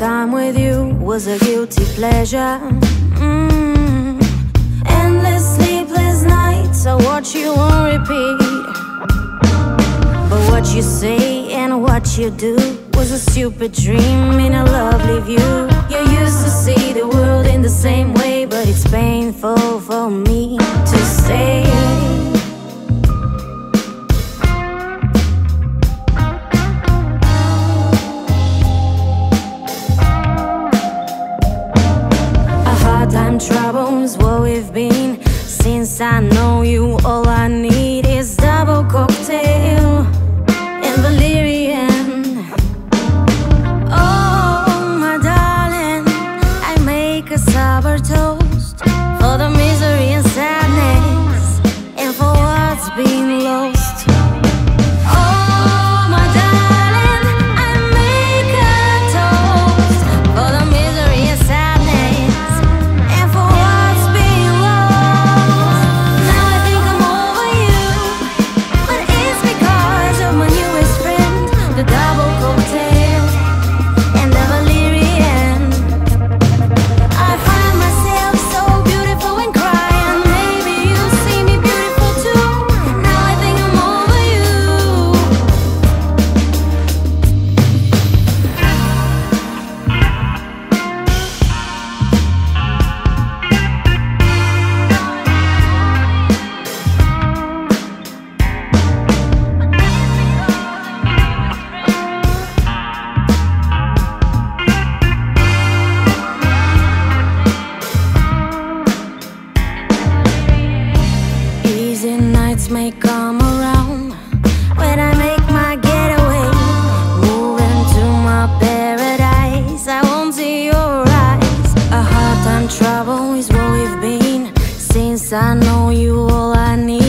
was a guilty pleasure. Mm. Endless sleepless nights, I watch you on repeat. But what you say and what you do was a stupid dream in a lovely view. You used to see the world in the same way, but it's painful I know you. All I need chance may come around when I make my getaway. Move into my paradise, I won't see your eyes. A hard time trouble is what we've been since I know you all I need.